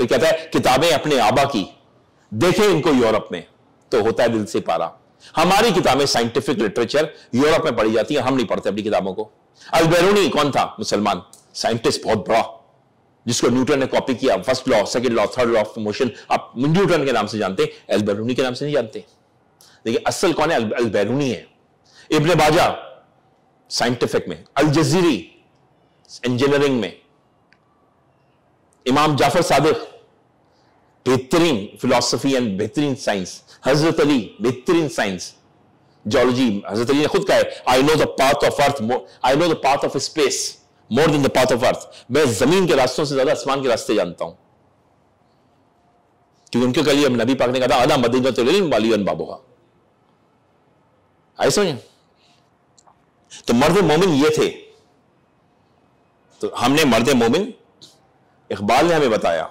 फिर कहता है, किताबें अपने आबा की, देखें इनको यूरोप में। तो होता है दिल से पारा। हमारी किताबें साइंटिफिक लिटरेचर यूरोप में पढ़ी जाती है, हम नहीं पढ़ते अपनी किताबों को। अलबेरूनी कौन था? मुसलमान। साइंटिस्ट बहुत बड़ा। जिसको न्यूटन ने कॉपी किया first law second law third law of motion आप न्यूटन के नाम से जानते एल्बेरूनी के नाम से नहीं जानते। देखिए, असल कौन है? अलबेरूनी है। इब्ने बाजा साइंटिफिक में। अल जजीरी इंजीनियरिंग में। इमाम जाफ़र सादिक बेहतरीन फिलोसफी एंड बेहतरीन साइंस हज़रत अली, बेहतरीन साइंस जोलॉजी हज़रत अली ने खुद कहा है I know the path of earth I know the path of space more than the path of earth मैं ज़मीन के रास्तों से ज़्यादा आसमान के रास्ते जानता हूँ। क्योंकि उनके कल नबी पाक ने कहा था अदा मदीना तो वाली बाबुहा. आई समझ? तो मर्द मोमिन ये थे। तो हमने मर्द मोमिन इकबाल ने हमें बताया।